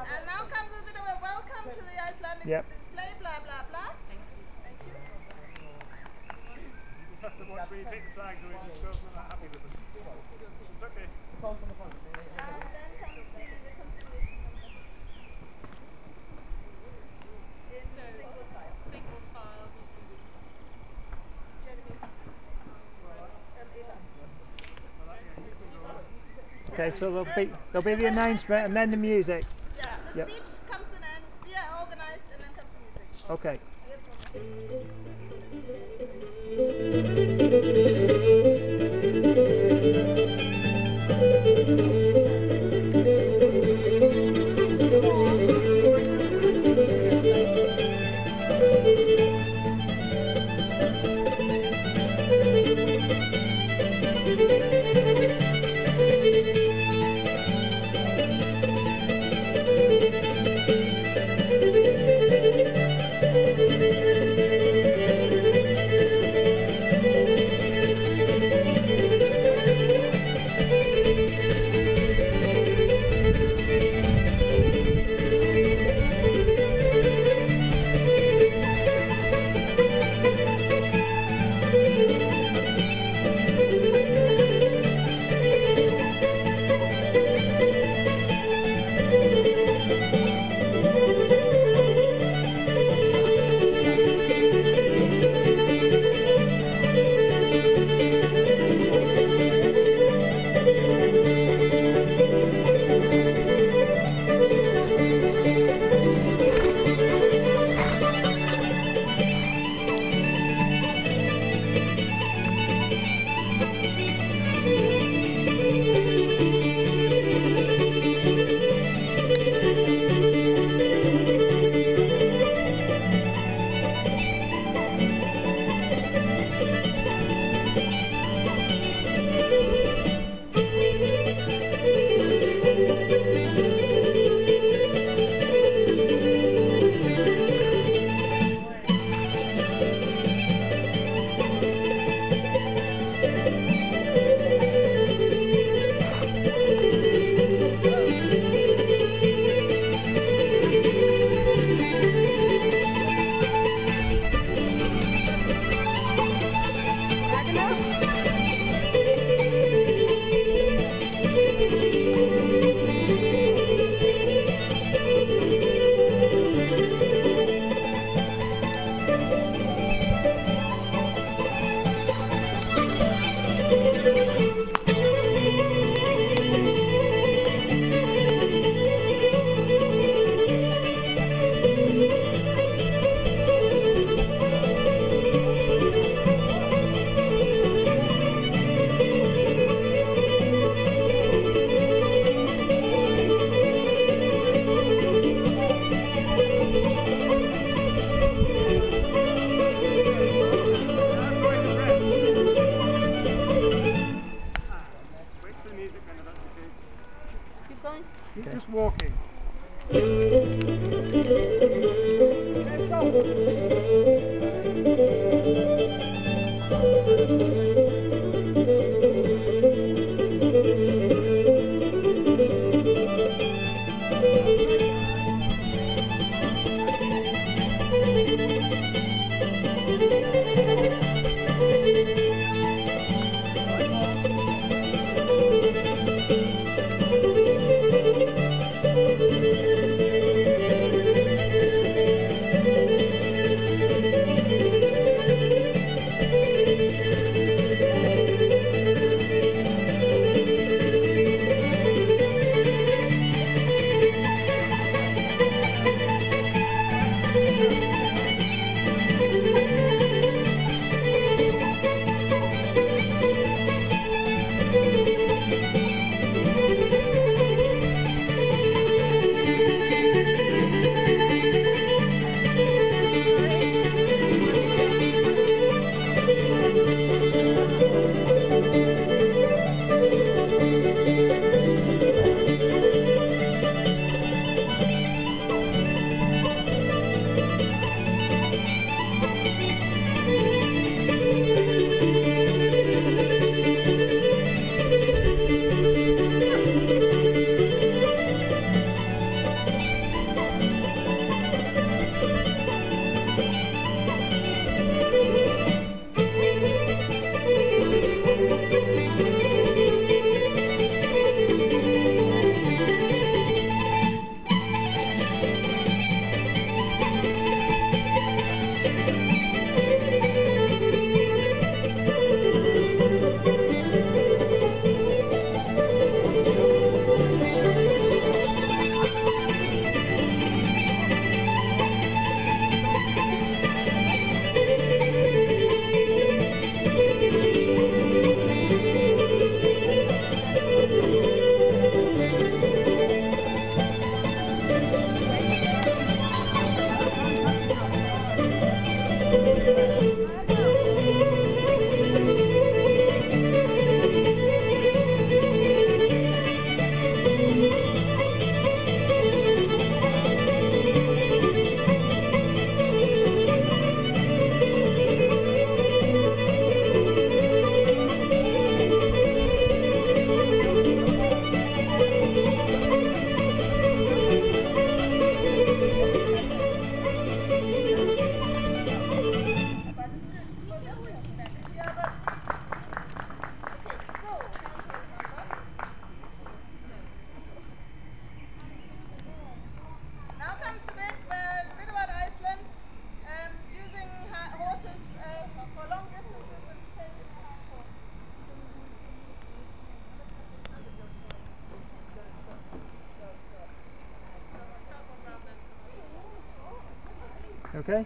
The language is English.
And now comes a bit of a welcome to the Icelandic yep. display, blah, blah, blah. Thank you. You just have to watch where you take the flags away, just girls are not happy with them. It's okay. And then comes the reconciliation. So Okay, so there'll be there'll be the announcement and then the music. Yeah, the Yep. speech comes to an end, we are organized, and then comes the music. Okay. Thank Okay.